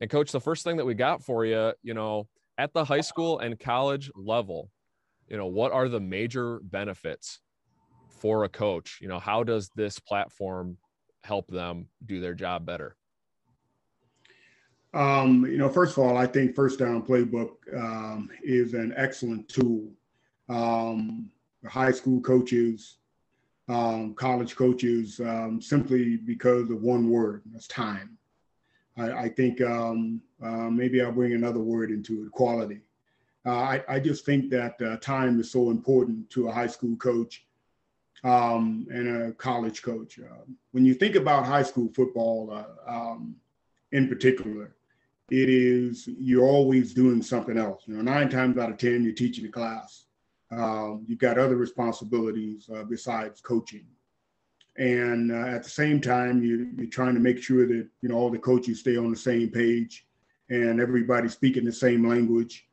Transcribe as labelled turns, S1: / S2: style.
S1: And coach, the first thing that we got for you, you know, at the high school and college level, you know, what are the major benefits for a coach? You know, how does this platform help them do their job better?
S2: Um, you know, first of all, I think First Down Playbook um, is an excellent tool. Um, high school coaches, um, college coaches, um, simply because of one word, that's time. I, I think um, uh, maybe I'll bring another word into it, quality. Uh, I, I, just think that uh, time is so important to a high school coach um, and a college coach. Uh, when you think about high school football uh, um, in particular, it is you're always doing something else. You know, nine times out of ten, you're teaching a class. Um, you've got other responsibilities uh, besides coaching, and uh, at the same time, you, you're trying to make sure that you know all the coaches stay on the same page and everybody speaking the same language.